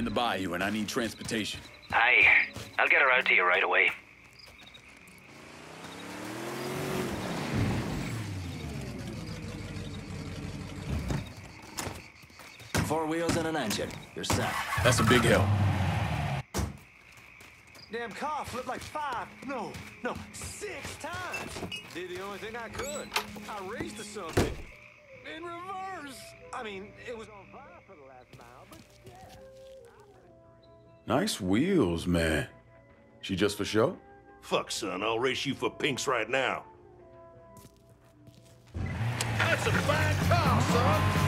in the bayou and I need transportation. Aye. I'll get her out to you right away. Four wheels and an engine. You're set. That's a big help. Damn car flipped like five, no, no, six times. Did the only thing I could. I raced the something in reverse. I mean, it was on fire Nice wheels, man. She just for show? Fuck, son, I'll race you for pinks right now. That's a fine car, son.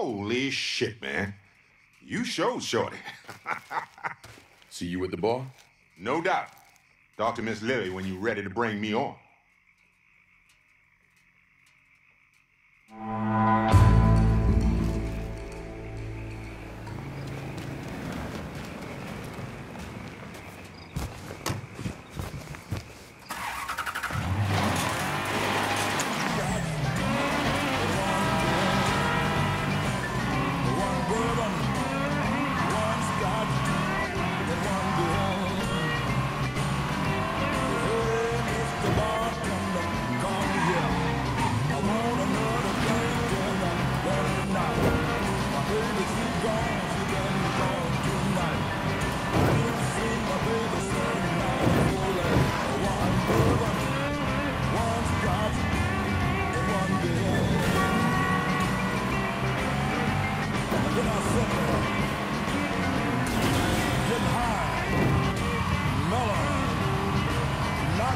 Holy shit, man. You showed Shorty. See you at the bar? no doubt. Talk to Miss Lily when you're ready to bring me on.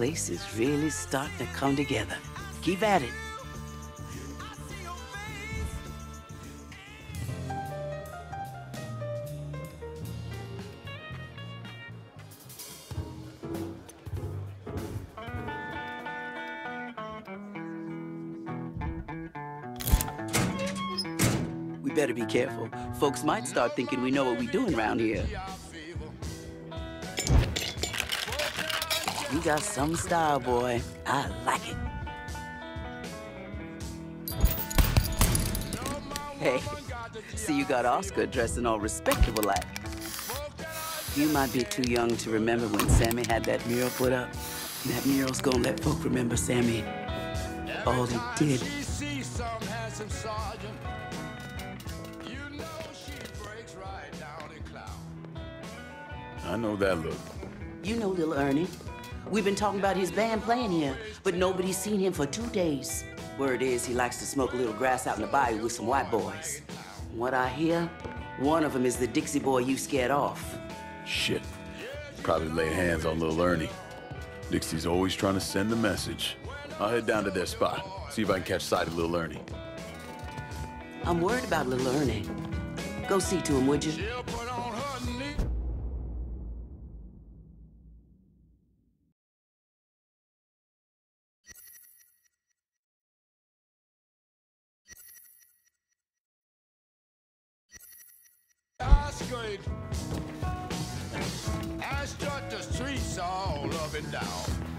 place is really starting to come together. Keep at it. We better be careful. Folks might start thinking we know what we're doing around here. You got some style, boy. I like it. Hey, see you got Oscar dressing all respectable like. You might be too young to remember when Sammy had that mural put up. That mural's gonna let folk remember Sammy. All he did. see some handsome sergeant. You know she breaks right down in clown. I know that look. You know little Ernie. We've been talking about his band playing here, but nobody's seen him for two days. Word is he likes to smoke a little grass out in the bayou with some white boys. What I hear, one of them is the Dixie boy you scared off. Shit. Probably laid hands on little Ernie. Dixie's always trying to send a message. I'll head down to their spot, see if I can catch sight of little Ernie. I'm worried about little Ernie. Go see to him, would you? Scrape. I strut the streets all up and down.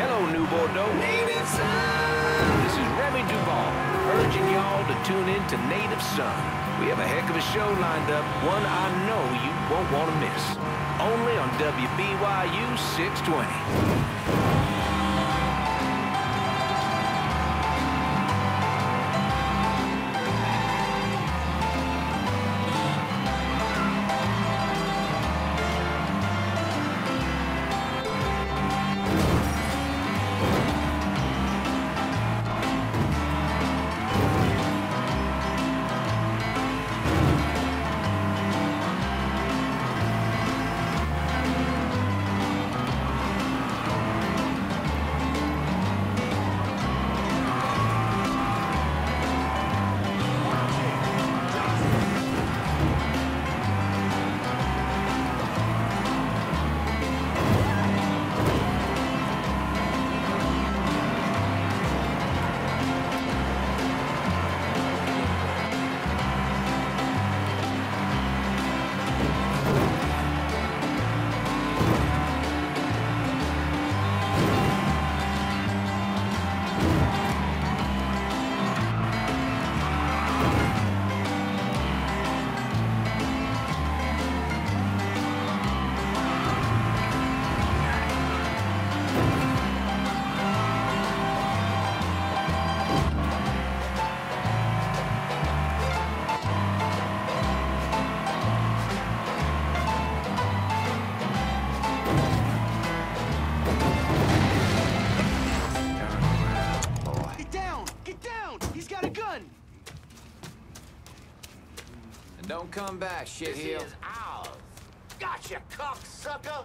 Hello, New Bordeaux. Native Son! This is Remy Duval, urging y'all to tune in to Native Son. We have a heck of a show lined up, one I know you won't want to miss. Only on WBYU 620. He's got a gun! And don't come back, shitheel. ours. Gotcha, cocksucker.